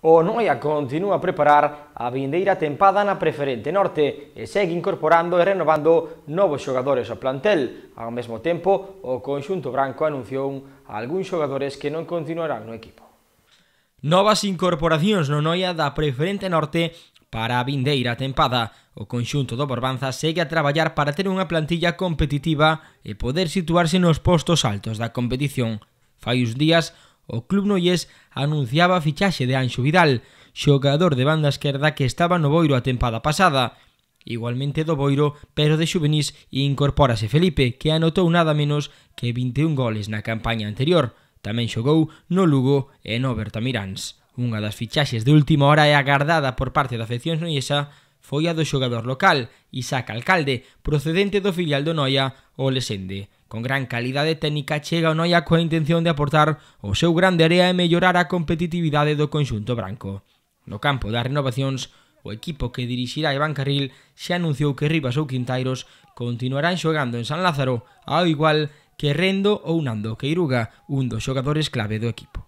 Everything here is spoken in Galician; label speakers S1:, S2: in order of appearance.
S1: O Noia continúa a preparar a vindeira tempada na preferente norte e segue incorporando e renovando novos xogadores ao plantel. Ao mesmo tempo, o conxunto branco anunciou algúns xogadores que non continuarán no equipo.
S2: Novas incorporacións no Noia da preferente norte para a vindeira tempada. O conxunto do Borbanza segue a traballar para ter unha plantilla competitiva e poder situarse nos postos altos da competición. Fai uns días, O club Noyés anunciaba a fichaxe de Anxo Vidal, xogador de banda esquerda que estaba no Boiro a tempada pasada. Igualmente do Boiro, pero de xuvenís incorpórase Felipe, que anotou nada menos que 21 goles na campaña anterior. Tamén xogou no Lugo e no Bertamiráns. Unha das fichaxes de última hora é agardada por parte da afección noyesa foi a do xogador local, Isaac Alcalde, procedente do filial do Noia, o Lesende. Con gran calidade técnica chega o Noia coa intención de aportar o seu grande área e mellorar a competitividade do conxunto branco. No campo das renovacións, o equipo que dirixirá Iván Carril xa anunciou que Rivas ou Quintairos continuarán xogando en San Lázaro, ao igual que Rendo ou Nando Queiruga, un dos xogadores clave do equipo.